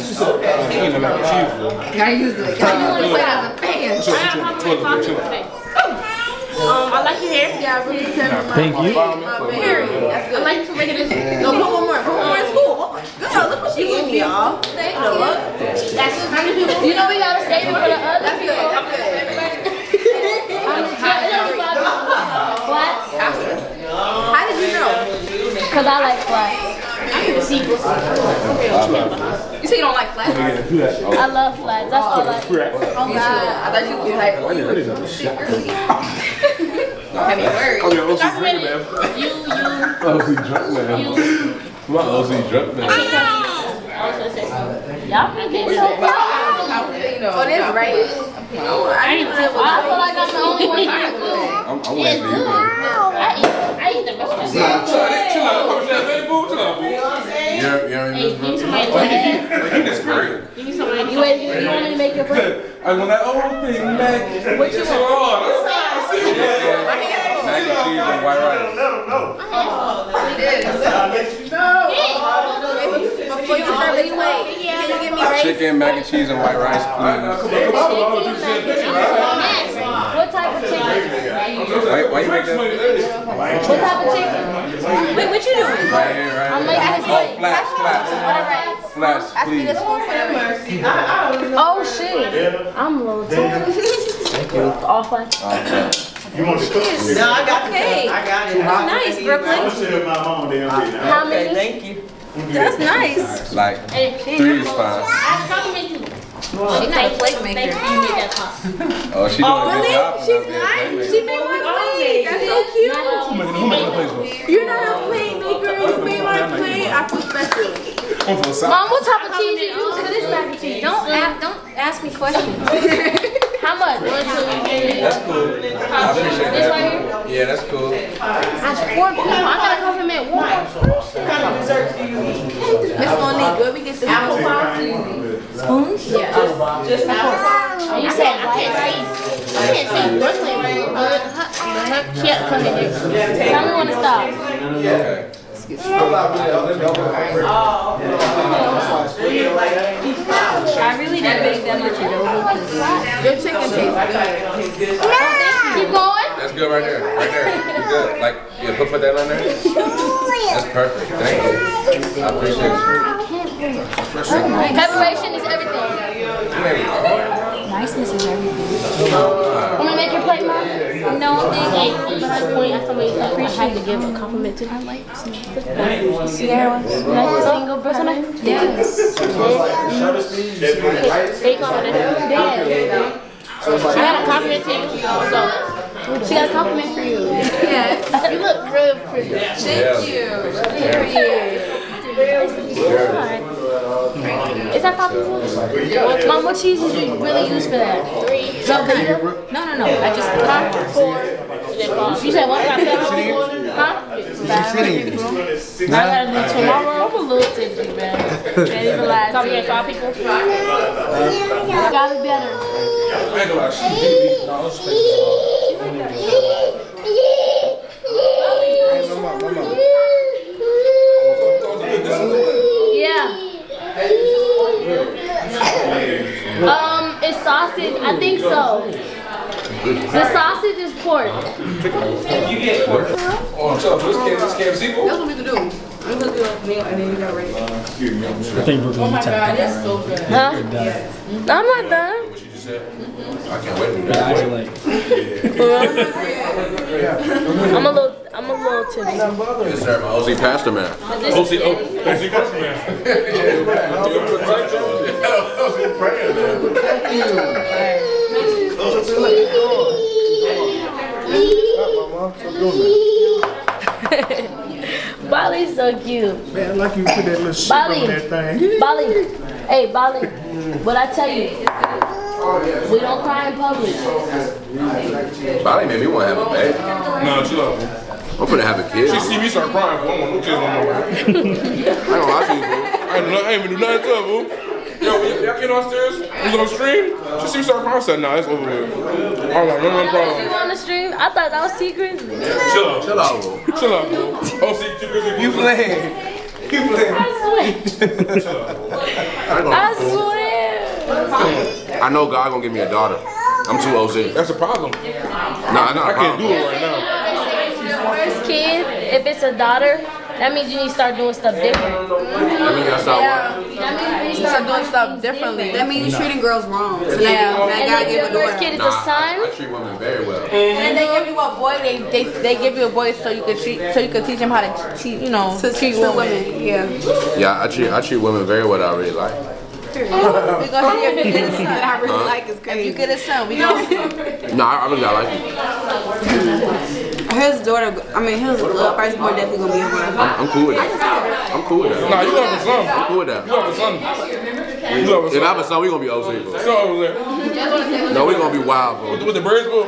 You know, like cheese, bro. Gotta use it. Gotta use it as a pan. Chill, chill, chill, chill, chill, chill. Um, I like your hair. Yeah, I really said Thank you. Period. That's good. I like you for making this. No, put one more. Put one more in school. Oh my God, look what she gave me, y'all. Thank you. That's how many people. You know we gotta save it for the other That's good. people. I'm good. Flats? How did you know? Cause I like flats. I need to see. You say you don't like flats? I love flats. That's all I. Oh God, I thought you was like, oh, you were shit early. Have me worried. Oh, yeah, OC drinking, man. You, you, OC drunk, man. My OC drunk, man. y'all can get so far. Oh, this right? I didn't I feel like I'm the only one eating food. I'm, I'm waiting for you, man. I eat, I eat the best of Chill out, chill out. Come on, baby, boo. Chill out, boo. You're, you're in Hey, this give me some room. in the spirit. Give me some of You ready? You want me to make your bread? I want that old thing back. What you Yes, want? you are. I see it. Mac and cheese and white rice. Before you serve the plate, can you give me rice? Chicken, mac and cheese, and white rice, please. What type of chicken? Why, why you make that? What type of chicken? Wait, what you doing? Right here, right I'm here. making this Oh, plate. Flash, flats. Alright. Flats, Ask me please. this one for the Oh shit! I'm a little tired. Thank you. All fine. You want to cook? No, I got Okay. I got it. That's nice, Brooklyn. I'm sitting with my mom there. I'm getting How Okay, many? thank you. That's nice. Like, three is fine. She not a plate maker. Oh, she doing a Really? job. She's nice. She made my plate. That's so cute. Who making, who making the plates. You're not a plate maker. Oh, you made my plate. I feel special. One for the side. Mom, what type of cheese you use for this mac and cheese? Don't ask, don't ask me questions. How much? One, two, three. That's cool. I appreciate This right that. here? Yeah, that's cool. That's four people. I gotta compliment one more person. Miss Monique, where we get the apple pie? Spoons? Yeah. Just apple pie. Oh, you said I can't see. I can't see Brooklyn real good. Her, her kid come in here. Tell me when to stop. Okay. I really didn't make that much adobo. Your chicken tastes good. Keep going. That's good right there. Right there. You good. Like, yeah, put, put that on there. That's perfect. Thank you. I appreciate it. Preparation is everything. Niceness is everything. Want to make your plate, Mom? No, Hey, thank but I point at I appreciate to give a compliment to. I like Sierra. Like single person? Yes. They comment. Yes. She got a compliment to you. So she got a compliment for you. Yeah. you look real pretty. Thank you. Is that poppy popular? Mom, what cheese did you really use for that? Three. Velveeta? No, no, no. I just Huh? Four. You said what? Huh? I gotta do tomorrow. I'm a little tipsy, man. Ready for last. Come here, five people. Got it better. Yeah. Um, it's sausage. I think so. The sausage is pork. Oh, so this can this can see That's what we can do. I'm gonna do a meal and then you got ready. I think we're Oh going my to god, tap it's so good. Huh? Yes. I'm not done. What you just said? I can't wait to do Yeah, that. actually, I'm a little, I'm a little tipsy. Yes, sir. My OC Pastor Man. This- OC, oh, OC Pastor Man. Bali's so cute. Man, I like you put that little shit Bali. on that thing. Bali. Hey, Bali. But I tell you, we don't cry in public. Body made me want to have a baby. No, chill out. I'm finna have a kid. She see me start crying, fool. I don't want no kids no more. I ain't gonna lie to you, bro. I ain't, do- I ain't even do nothing to her, fool. Yo, when y'all came downstairs, we was on stream. She see me start crying. I said, nah, it's over with. I was like, no, no You problem. on the stream? I thought that was Tee Grizzley. Chill out. Chill out, bro. Chill out, fool. OC, two good You playing. You playing. I swear. I swear. I know God gonna give me a daughter. I'm too OC. That's a problem. Nah, not I a can't do it right now. First kid, if it's a daughter, that means you need to start doing stuff different. That mean I start Yeah. That means You start doing stuff differently. That means you're treating girls wrong. So yeah. Now And gotta if give your a first kid is Nah, a son, I treat women very well. And then mm-hmm. they give you a boy. They they, they give you a boy so you could treat so you could teach him how to teach you know To treat treat women. women. Yeah. Yeah, I treat I treat women very well. I really like. We gonna see if you get a son. That I really Huh? like is If you get a son, we gonna. No, I, I really I like it. His daughter, I mean, his little first definitely gonna be a boy. I'm, I'm cool with that. I'm cool with that. Nah, you have a son. I'm cool with that. You have a son. You have a If. I have a son, we gonna be OC. Bro. So over. No, we gonna be wild, bro. With, with the birds, bro.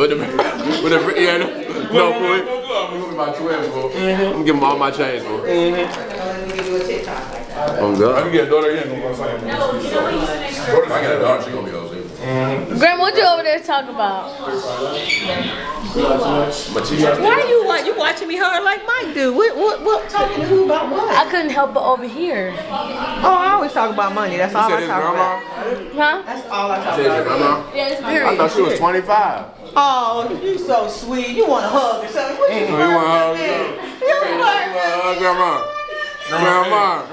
With the, with the, yeah, no, no, bro. We gonna be my twins, bro. I'm gonna give them all my chains, bro. Mm-hmm. Oh I God. can get a daughter, you ain't gonna go outside. If I get a daughter, she gonna be OC. Graham, what you over there talking about? Why are you wa- you watching me hard like Mike do? What what what talking to who about what? I couldn't help but overhear. Oh, I always talk about money. That's all I talk grandma. about. Huh? That's all I talk about. grandma. Yeah, it's I thought she was 25. Oh, you so sweet. You want a hug or something? What you You want to hug? You flirt. Uh, grandma. Grandma.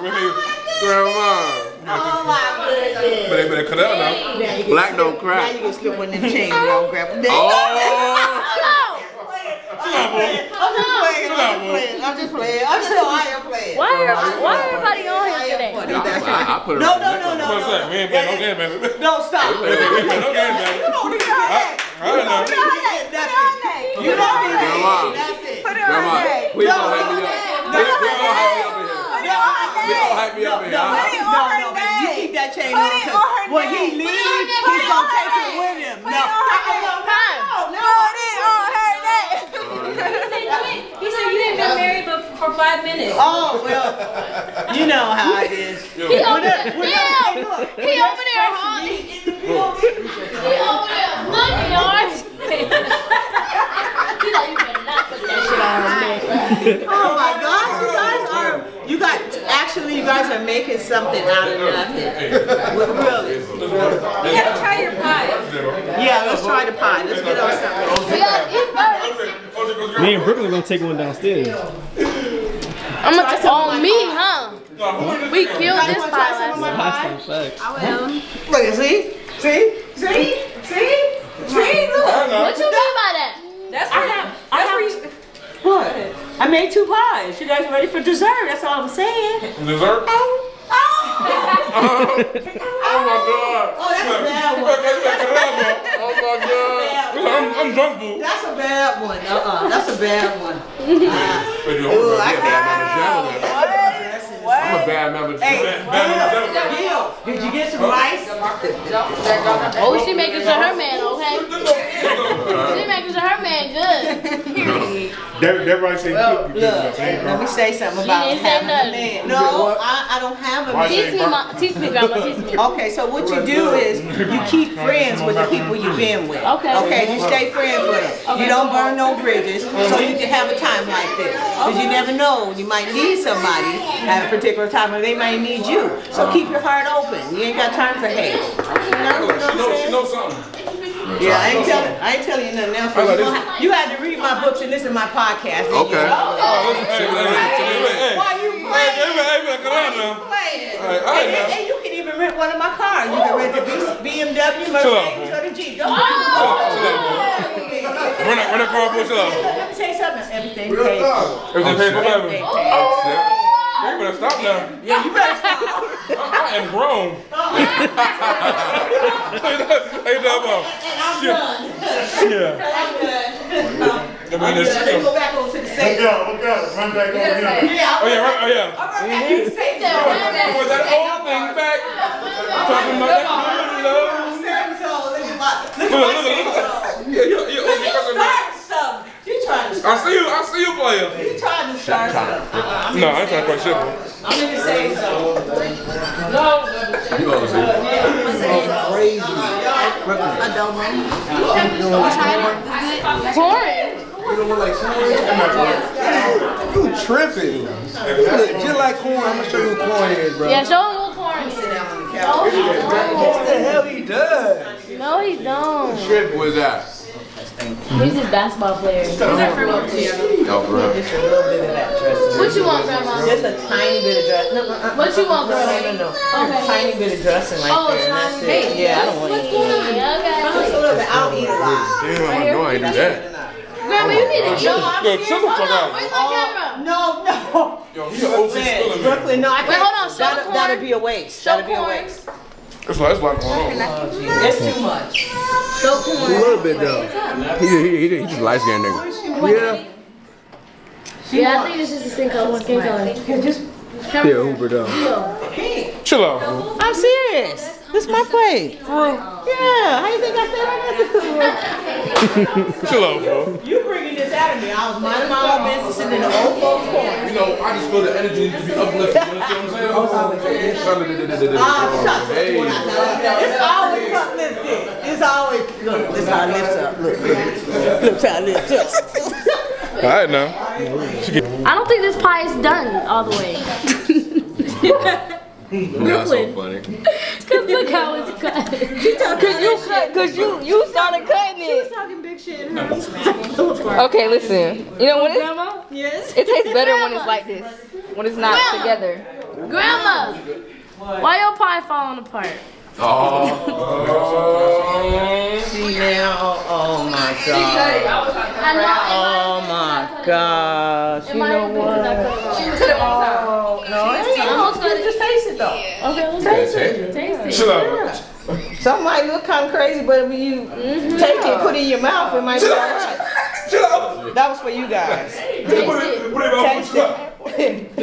Grandma. Oh, oh my goodness. But they better cut out now. Now you Black don't Now crack. you can slip one of them chains around grandpa. There you Oh. I'm just playing. I'm just playing. I'm just playing. I'm just no, I am playing. Why are why everybody on here today? I, I, I put her No, on no, the no, no, What's no. that? We ain't playing no game, man. We No, stop. ain't playing no game, man. You don't need to hear that. I don't know. You don't need nothing. You don't need to Grandma. hear nothing. Put it Grandma, on there. please No, don't hype me no, up. No, Please no, don't hype me up in here. Put it on her Please don't hype me up in here. No, I- no, no, baby. You keep that chain on. Cause when he leaves, he's gonna take it with him. No, no, no, no. Put it on her neck. He said you ain't been married but for five minutes. Oh well, you know how it is. He over there. Damn. He over there, huh? He over there. Look, yours. He like you better not put that shit on, man. Oh my gosh, you guys are you got actually you guys are making something out of nothing. Really. You gotta try your pie. Yeah, let's try the pie. Let's get on something. Me and Brooklyn are gonna take one downstairs. I'm gonna t- on me, huh? We killed this pie last Last time. time, facts. Look, see? See? See? See? See? Look. What you mean by that? That's where that. That's where you. What? I made two pies. You guys ready for dessert? That's all I'm saying. Dessert? Oh, Oh, oh my god. Oh, that's a bad one. Oh my god. I'm, I'm drunk, boo. That's a bad one. Uh-uh. That's a bad one. You Ooh, I on. Yeah, bad mama I'm a bad mama. Hey, Bad mama. Did you get some rice? Oh, she making sure her man okay. She making sure her man good. That, that right say Well, cook look, because I let me say something She about didn't say having a nothing. man. No, I, I don't have a man. Teach me, ma- teach me, grandma. Teach me. Okay, so what you do is you keep friends with the people you've been with. Okay. Okay, you stay friends with them. You don't burn no bridges, so you can have a time like this. Because you never know, you might need somebody at a particular time, or they might need you. So keep your heart open. You ain't got time for hate. You know, you know what I'm knows, she saying? knows something. Yeah, I ain't telling, I ain't telling you nothing else. You, gonna have- you had to read my books and listen to my podcast. then you Okay. know. Oh, listen, hey, hey, hey, hey, hey. Why you Hey, playing? hey, hey, hey, come on now. Playing. All right, all right and, now. and you can even rent one of my cars. You can rent the BMW, Chill out, Mercedes, or the Jeep. Don't Run that, run that car for chill out. Let me tell you something. Everything paid for. Everything paid for baby. Everything Oh, paid shit. You better stop now. Yeah, you better stop. I am grown. Hey, Dabo. Shit. Yeah. I mean, it's Let me go back over to the Look safe. out, look out, run back over here. Yeah, Oh, yeah, right, oh, yeah. I'm right back to mm-hmm. the safe. Was that old thing back? Oh, talking about that love. Look at Look, my look, safe look. zone. Yeah, you, you, Look, you you, starting something. You trying to I see you, I see you player. You trying to start something. Uh-uh, I'm in No, the I ain't trying to quite shit. I'm in the safe zone. No. You obviously. Corn. You don't look like corn. You tripping. You look just like corn. I'm gonna show you who corn is, bro. Yeah, show him what corn is. What the hell he does? No, he don't. Trip was that? He's a basketball player. Oh, for real. Just a little bit of that dressing. What you want, grandma? Just a tiny bit of dressing. No, uh, uh, What you want, grandma? no, no, no. Okay. A tiny bit of dressing right Oh, there, and that's tiny it. bit. Yeah, I don't want to eat. it. Yeah, Just a little bit. I don't eat a lot. Damn, I know I do that. Grandma, you need to chill. I'm Yo, chill the fuck out. Where's my camera? No, no. Yo, he an OC Brooklyn, spilling me. Brooklyn, no, I can't. hold on, show That'll, corn. that'll be a waste. Show That'll be a corn. waste. That's why, that's why I'm going It's too much. Show A little bit though. He, he, he, he just light skinned nigga. Yeah. Yeah, I think it's just a skin color. Skin color. Just Yeah, Hoover though. Chill out. I'm serious. This is my plate. For real? Yeah. How you think I said I got this? Chill out, bro. You bringing this out of me. I was minding my own business sitting in the old folks' corner. You know, I just feel the energy to be uplifted. You know what I'm saying? Ah, shucks. Hey. It's always uplifted. It's always look. This how it lifts up. Look, look, look how it lifts up. All right, now. I don't think this pie is done all the way. That's so funny. Cause look how it's cut. Cause you cut, cause you you started cutting it. She talking big shit. Okay, listen. You know when it's, Grandma? Yes. it tastes better when it's like this, when it's not Grandma. together. Grandma, why your pie falling apart? Oh. See now, oh, oh my god. Oh my gosh. You know what? Oh, no, it ain't almost good. Just taste it though. Okay, let's Taste taste it. it. Taste it. Chill out. Something might look kind of crazy, but if you mm-hmm. take it, put it in your mouth, it might be alright. Chill out. That was for you guys. Put it, put it in my Taste foot. it.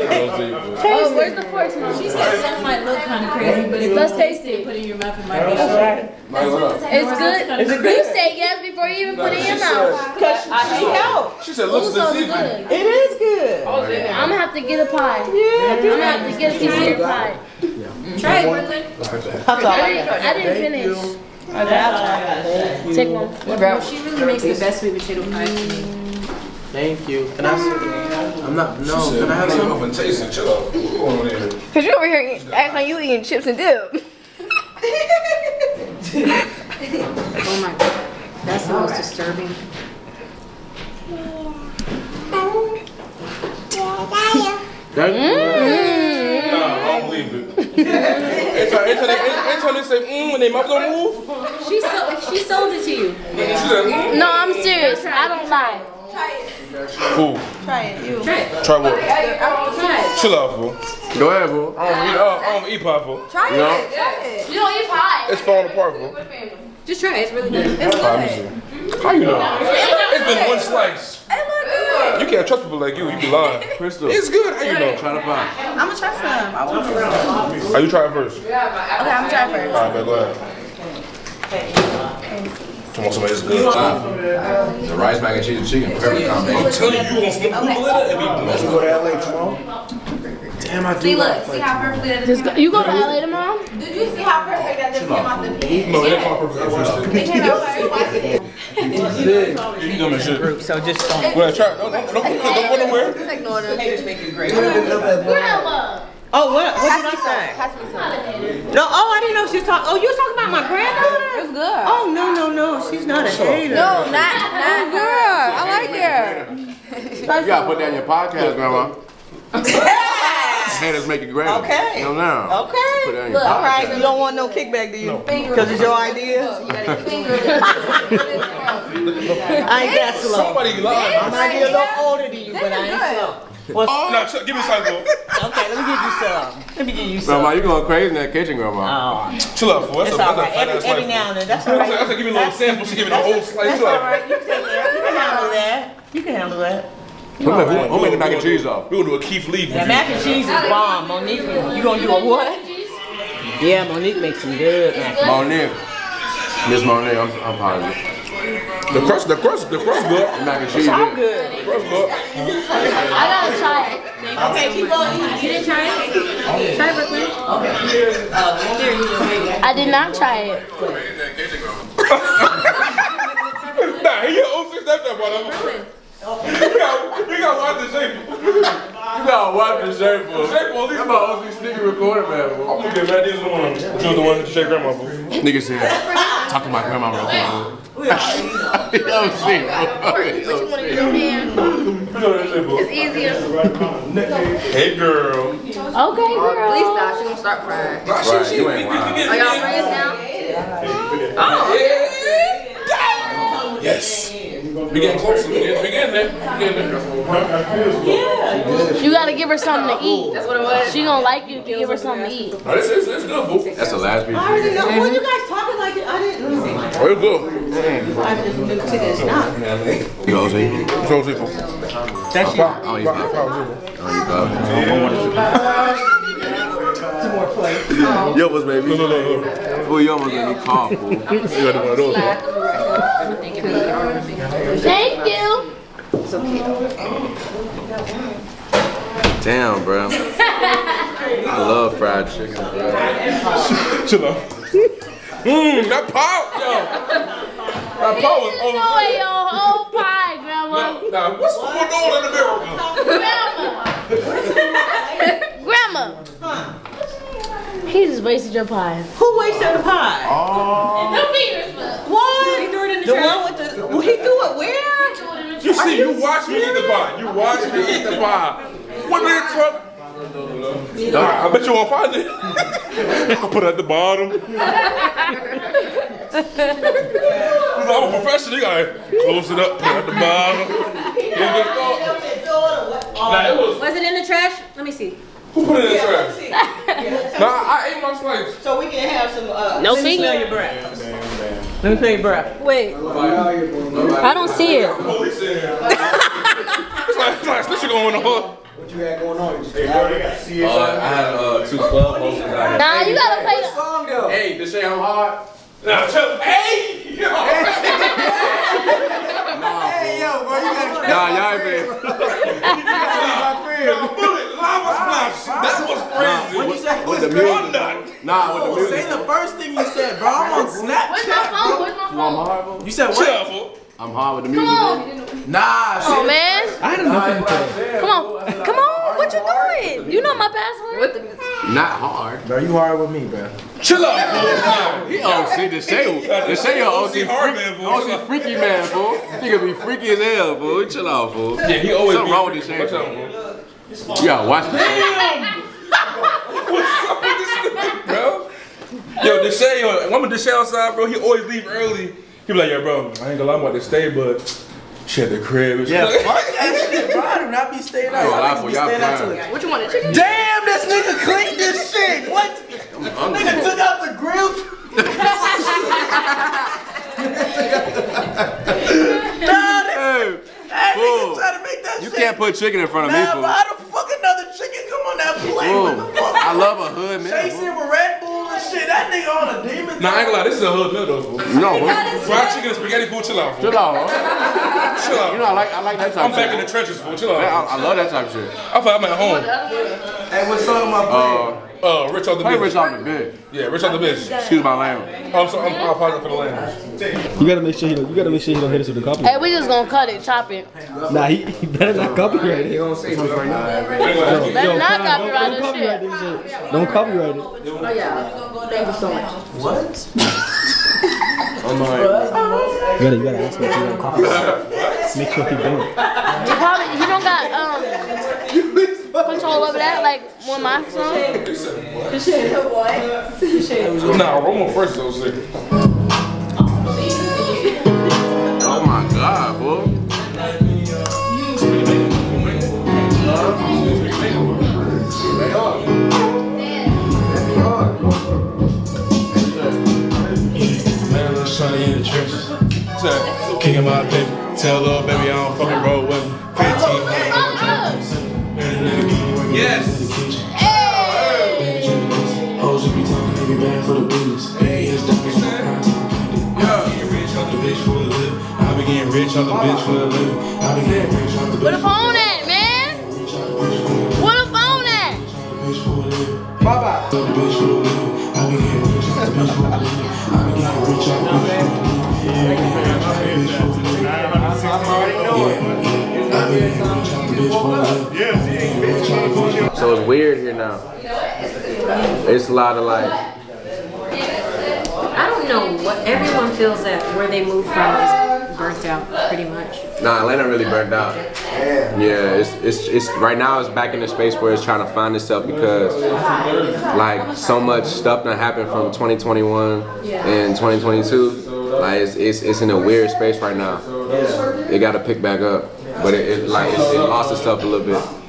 Oh, where's the forks, mom? She said something might look kind of crazy, but if Let's you taste it. put it in your mouth, it might be. That's right. It's good. Is it You say yes before you even put it in your mouth. Cause she helped. She said, looks Ooh, so it's good. It is good. I'm gonna have to get a pie. Yeah, I'm gonna have to get a piece of your pie. Try it, Brooklyn. That's all I I didn't, got. I didn't finish. Take one. She really makes the best sweet potato pie. Thank you. Can I sit? I'm not. No, said, can I have some? off and taste it. Chill out. What's going on here? Cause you over here eat- acting like you eating chips and dip. Oh my god. That's the most disturbing. Mm. Nah, I don't believe it. Every time, every time, they, every time they say mm when they mouth don't move, She sold, she sold it to you. she said mm. No, I'm serious. I don't lie. Who? Try it. You. Try it. Try what? Try it. Chill out, fool. Go ahead, fool. I don't eat, I don't eat pie, fool. Try You know? it. Try it. You don't eat pie. It's falling apart, fool. Just try it. It's really good. It's good. How you know? It's been one slice. It look good. You can't trust people like you. You be lying. Crystal. It's good. How you know? Try the pie. I'm gonna try some. I want some. How you try it first? Okay, I'm gonna try first. All right, man, go ahead. Come on, somebody, it's good. The rice, mac and cheese, and chicken. Perfect I'm telling you, you gonna smoke people in it and be Let's go to LA tomorrow. Damn, I do See, look, see how perfectly that Just go, you go to LA tomorrow? Did you see how perfect that just came out the pit? No, it ain't called perfect. It came out very You dumb as shit. Group, so just don't. Go ahead, try it. Don't, don't, don't, don't go nowhere. Just ignore them. Haters make you great. Grandma. Oh, what? What did I say? No, oh, I didn't know she was talking. Oh, you was talking about my granddaughter? It's good. Oh, no, no, no. She's not a hater. No, not not oh, good. I like it. You gotta put that in your podcast, Grandma. Haters make it great. Okay. You know now. Put Okay. that in your All right, you don't want no kickback, do you? Because it's your idea? I ain't that slow. Somebody lying. I might be a little older than you, but I ain't slow. Well, oh, Nah, chill, give me some, fool. okay, let me give you some. Let me give you some. Grandma, you going crazy in that kitchen, Grandma. Oh, Chill out, fool. That's it's a, all that's a right. fat Every, every now and then. That's I said, I right. said, give me a little sample. She give me the whole slice. That's Chill all out. right. You can take that. You can handle that. You can handle that. Who make, who, who make the mac and cheese off? We're gonna do a Keith Lee. That mac and cheese is bomb. Monique, you gonna do a what? Yeah, Monique makes some good mac. Monique. Miss Monique, I'm, I'm positive. The crust, the crust, the crust good. The mac and cheese. It's all good. good. The crust good. I gotta try it. Okay, keep going. You didn't try it? Try it, Brooklyn. I did not try it. Nah, he your 06 Snapchat, brother. You got, you gotta watch the shape. You gotta wipe the shape, fool. Shape on these. I'm about to sneaky recording, man, fool. I'm gonna get mad. These are the one. You was the one that shake grandma, fool. Nigga said, talk to my grandma real quick. You don't see, fool. You don't see. You know that shit, fool. It's easier. Hey, girl. Okay, girl. Please stop. She gonna start crying. Nah, Right, she, she, you ain't we, we, lying. Are y'all friends now? Oh, yes. We getting closer. We getting, we getting there. We getting there. You gotta give her something to eat. That's what it was. She gonna like you if you give her something to eat. Oh, this is this good, fool. That's the last piece. I already know. What you guys talking like? I didn't know. Oh, it's good. I'm just new to this now. You know what I'm saying? So people. That's you. Oh, you got Some more play. Yo, what's baby? No, no, no, no. Fool, you almost made me cough, fool. You got one of those. Thank you. Damn, bro. I love fried chicken, bro. Chill out. Mmm, that pop, yo. That pop was on Enjoy your whole pie, Grandma. Now, what's going on in America? Grandma. Grandma. He just wasted your pie. Who wasted the pie? Oh. What? He threw it in the The trash. one with the. Well, he threw it where? You see, you watch me eat the pie. You watch me eat the pie. What big truck? Nah, I bet you won't find it. I'll put it at the bottom. I'm a professional. You gotta close it up, put it at the bottom. Nah, it was. Was it in the trash? Let me see. Who put it in the trash? Nah, I ate my slice. So we can have some. Uh, No let me smell your breath. Let me smell your breath. Wait. I don't see it. Police in here. It's like, it's like, this shit going on. What you had going on? You just hey, Uh, I had uh, two club posters. Nah, you gotta play the. song though. Hey, this shit I'm hard. Now, chill. Hey! Yo! Hey yo, bro, you gotta Nah, y'all ain't been. my crib. Yo, bullet, lava splash. That was crazy. What you say? With the I'm music. not. Nah, with the Say music. the first thing you said, bro. I'm on Where's my Snapchat, phone? bro. Where's my You want phone? my heart, You said Chill what? out, fool. I'm hard with the music. on. Nah, Come on, man. I had enough of you today. Come on. Come on. What you doing? You know my password. Not hard. Bro, you hard with me, bro. Chill out, He OC the say the say your OC hard man, fool. OC freaky man, fool. He gonna be freaky as hell, fool. Chill out, fool. Yeah, he always Something wrong with freaky. this Watch shit. out, fool. You gotta watch this. Damn! What's up with this nigga, bro? Yo, Deshae, yo, when uh, I'm with Deshae outside, bro, he always leave early. He be like, yo, bro, I ain't gonna lie, I'm about to stay, but shit, the crib. and Yeah, shit. fuck that shit, bro. I do not be staying out. Yo, Y'all lie niggas for be y'all staying out till prime. the- What you want, a chicken? Damn, this nigga cleaned this shit. What? Nigga took out the grill. nah, Hey, that fool. nigga try to make that You shit. can't put chicken in front of me, Nah, fool. but how the fuck another chicken come on that plate? Fool. What the fuck? I love a hood man. Chasing with Red Bull and shit. That nigga on a demon. Nah, I ain't gonna lie, this is a hood meal though, fool. No, fool. Fried chicken and spaghetti food, chill out, fool. Chill out. Chill out. You know I like I like that type I'm back in the trenches, fool. Chill Man, out. I, I love that type of shit. I feel I'm at home. Hey, what's up, my uh, boy? playing? Uh, Rich on the play bitch. Rich off the bed. Yeah, Rich on the bitch. Excuse my language. Oh, I'm sorry, I'm, I'm apologizing for the language. You gotta make sure he don't. You gotta make sure he don't hit us with the Hey, copyright. we just gonna cut it, chop it. Nah, he, he better not copyright it. Yo, Better yo, not Prime, copyright don't, this don't copyright shit. this shit. Don't copyright it. Oh yeah. Thank you so much. What? You gotta, you gotta ask him if he don't copyright. Make sure he don't. He probably he don't got um control over that like one my song. Nah, Romo first though, sick. Oh my god, fool. Man, I'm trying to in the trenches. Kicking my baby. Tell little baby I don't fucking roll with him. 1500 Yes. Hoes just be talking, they be bad for the business. Hey, it's done me some content. I be rich off the bitch for a living. I be getting rich off the bitch for a living. I be getting rich off the Where the bitch phone at, man? Where the phone at? for. Bye bye. Off the bitch for a living. I be getting rich off the bitch for a living. So it's weird here now. It's a lot of like I don't know what everyone feels that where they moved from is burnt out pretty much. Nah, Atlanta really burned out. Yeah, it's, it's it's right now it's back in the space where it's trying to find itself because like so much stuff that happened from 2021 and 2022. Like it's, it's it's in a weird space right now. It got to pick back up, but it, it like it, it lost itself a little bit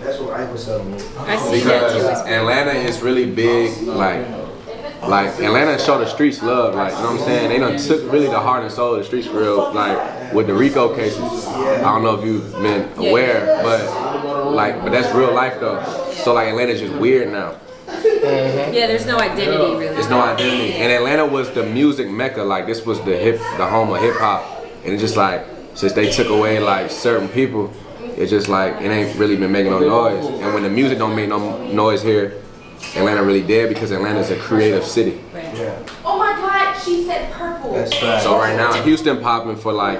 That's what I was telling me. I see because Atlanta is really big. Like like Atlanta showed the streets love. Like you know what I'm saying? They done took really the heart and soul of the streets for real. Like with the RICO cases. I don't know if you've been aware, but like but that's real life though. So like Atlanta's just weird now. Mm-hmm. Yeah, there's no identity really. There's no identity. And Atlanta was the music mecca. Like this was the hip, the home of hip hop. And it's just like since they took away like certain people, it's just like it ain't really been making no noise. And when the music don't make no noise here, Atlanta really dead because Atlanta's a creative city. Yeah. Oh my god, she said purple. That's right. So right now Houston popping for like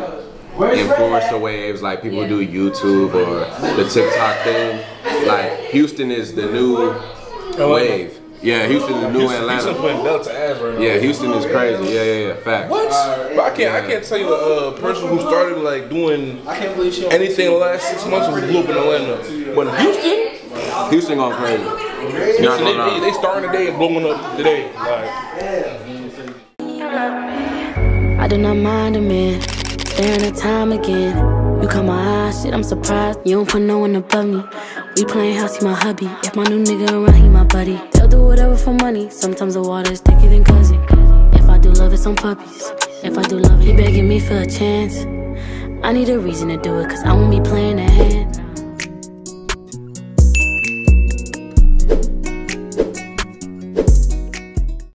influencer waves, like people do YouTube or the TikTok thing. Like Houston is the new oh, wave. Yeah, Houston is the new Houston, Atlanta. Houston putting belt to ass right now. Yeah, Houston is crazy. Yeah, yeah, yeah. Fact. What? But I can't. I can't tell you a uh, person who started like doing i can't believe anything in the last six months who blew up in Atlanta. But Houston, Houston going crazy. Houston, Not they, gonna they, lie. they starting today and blowing up today. Like, I do not mind a man staring at time again. You caught my eyes, shit, I'm surprised. You don't put no one above me. We playing house, he my hubby. If my new nigga around, he my buddy. They'll do whatever for money. Sometimes the water's thicker than cousin. If I do love it, some puppies. If I do love it, he begging me for a chance. I need a reason to do it, cause I won't be playing hand.